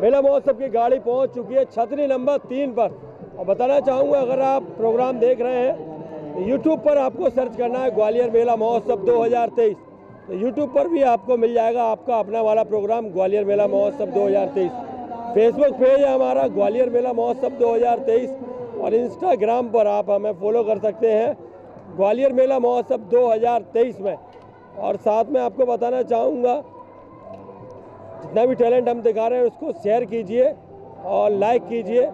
मेला महोत्सव की गाड़ी पहुँच चुकी है छतरी नंबर तीन पर और बताना चाहूँगा अगर आप प्रोग्राम देख रहे हैं यूट्यूब पर आपको सर्च करना है ग्वालियर मेला महोत्सव 2023 तो यूट्यूब पर भी आपको मिल जाएगा आपका अपना वाला प्रोग्राम ग्वालियर मेला महोत्सव 2023 फेसबुक पेज है हमारा ग्वालियर मेला महोत्सव 2023 और इंस्टाग्राम पर आप हमें फॉलो कर सकते हैं ग्वालियर मेला महोत्सव 2023 में और साथ में आपको बताना चाहूँगा, जितना भी टैलेंट हम दिखा रहे हैं उसको शेयर कीजिए और लाइक कीजिए।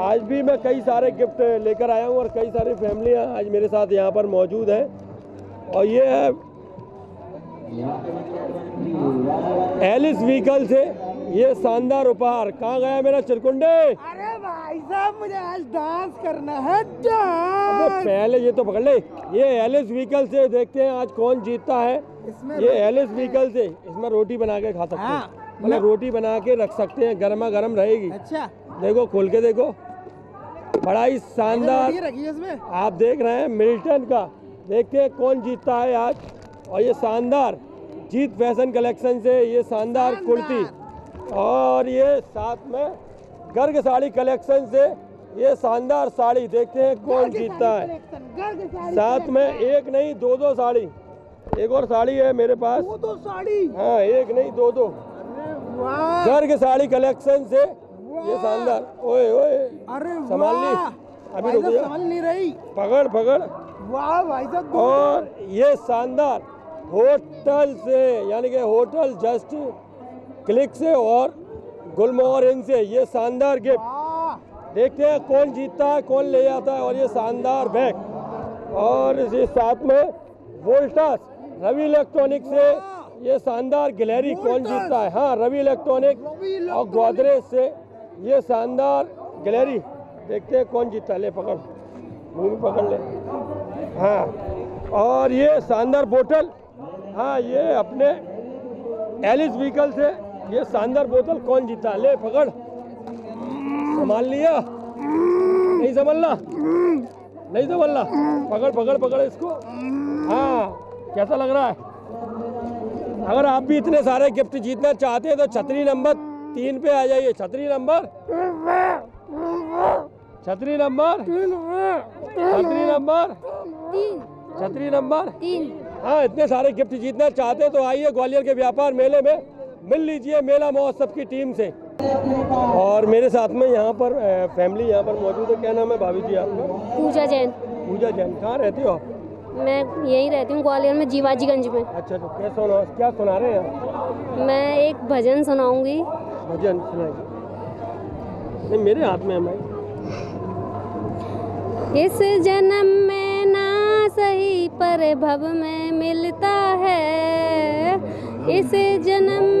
आज भी मैं कई सारे गिफ्ट लेकर आया हूँ और कई सारी फैमिलियाँ आज मेरे साथ यहाँ पर मौजूद हैं। और ये है एलिस व्हीकल से ये शानदार उपहार। कहाँ गया मेरा चिरकुंडे? अरे भाई साहब मुझे आज डांस करना है अबे डांस पहले ये तो पकड़ ले। ये एलिस व्हीकल से देखते हैं आज कौन जीतता है। इसमें ये एलिस व्हीकल से इसमें रोटी बना के खा सकते हाँ, हैं मतलब रोटी बना के रख सकते हैं गर्मा गर्म रहेगी। अच्छा। देखो खोल के देखो। बड़ा ही शानदार। आप देख रहे हैं मिल्टन का। देखते हैं कौन जीतता है आज। और ये शानदार। जीत फ़ैशन कलेक्शन से ये शानदार कुर्ती। और ये साथ में गर्ग साड़ी कलेक्शन से ये शानदार साड़ी देखते हैं कौन जीतता है। साथ में एक नहीं दो दो साड़ी। एक और साड़ी है मेरे पास। वो तो साड़ी? हाँ एक नहीं दो दो। गर्ग साड़ी कलेक्शन से ये शानदार। ओए ओए। अरे संभाल ली? अभी रुक। संभाल नहीं रही। पकड़ पकड़। वाह भाई साहब और ये शानदार होटल से यानी कि होटल जस्ट क्लिक से और गुलमोहर इन से। ये शानदार गिफ्ट। देखते हैं कौन जीतता है कौन ले जाता है और ये शानदार बैग और इसी साथ में वोल्टास रवि इलेक्ट्रॉनिक से ये शानदार गैलरी कौन जीतता है? हाँ रवि इलेक्ट्रॉनिक और गोदरेज से ये शानदार गैलरी देखते हैं कौन जीतता है। ले पकड़। मुँह में पकड़ ले। हाँ। और ये शानदार बोतल। हाँ ये अपने एलिस व्हीकल से ये शानदार बोतल कौन जीता? ले पकड़। संभाल लिया। नहीं संभलना? नहीं संभलना? पकड़ पकड़ पकड़ इसको। हाँ कैसा लग रहा है? अगर आप भी इतने सारे गिफ्ट जीतना चाहते हैं तो छतरी नंबर तीन पे आ जाइए। छतरी नंबर? छतरी नंबर? छतरी नंबर? छतरी नंबर? हाँ इतने सारे गिफ्ट जीतना चाहते हैं तो आइए ग्वालियर के व्यापार मेले में मिल लीजिए मेला महोत्सव की टीम से। और मेरे साथ में यहाँ पर फैमिली यहाँ पर मौजूद है। क्या नाम है भाभी जी आपका? पूजा जैन। पूजा जैन। कहाँ रहती हो आप? मैं यहीं रहती हूँ ग्वालियर में जीवाजीगंज में। अच्छा तो क्या सुना क्या सुना रहे हैं मैं एक भजन सुनाऊँगी। भजन सुनाइए। नहीं मेरे हाथ में है भाई इस जन्म में ना सही पर भव में मिलता है। इस जन्म में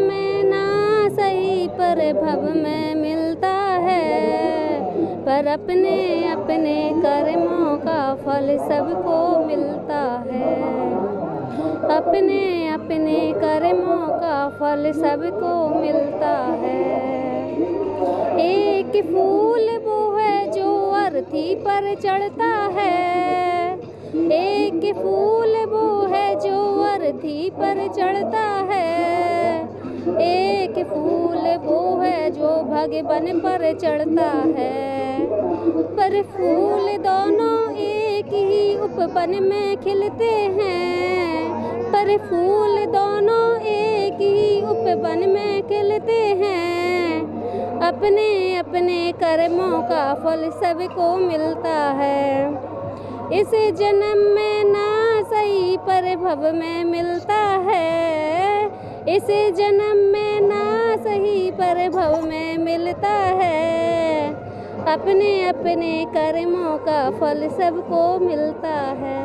पर भव में मिलता है, पर अपने अपने कर्मों का फल सबको मिलता है। अपने अपने कर्मों का फल सबको मिलता है। एक फूल वो है जो अर्थी पर चढ़ता है, एक फूल वो है जो अर्थी पर चढ़ता है। एक फूल वो है जो भगवन पर चढ़ता है। पर फूल दोनों एक ही उपवन में खिलते हैं। पर फूल दोनों एक ही उपवन में खिलते हैं। अपने अपने कर्मों का फल सबको मिलता है। इस जन्म में ना सही पर भव में मिलता है। इस जन्म में ना सही पर भव में मिलता है। अपने अपने कर्मों का फल सबको मिलता है।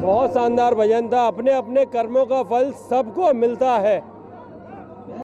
बहुत शानदार भजन था। अपने अपने कर्मों का फल सबको मिलता है।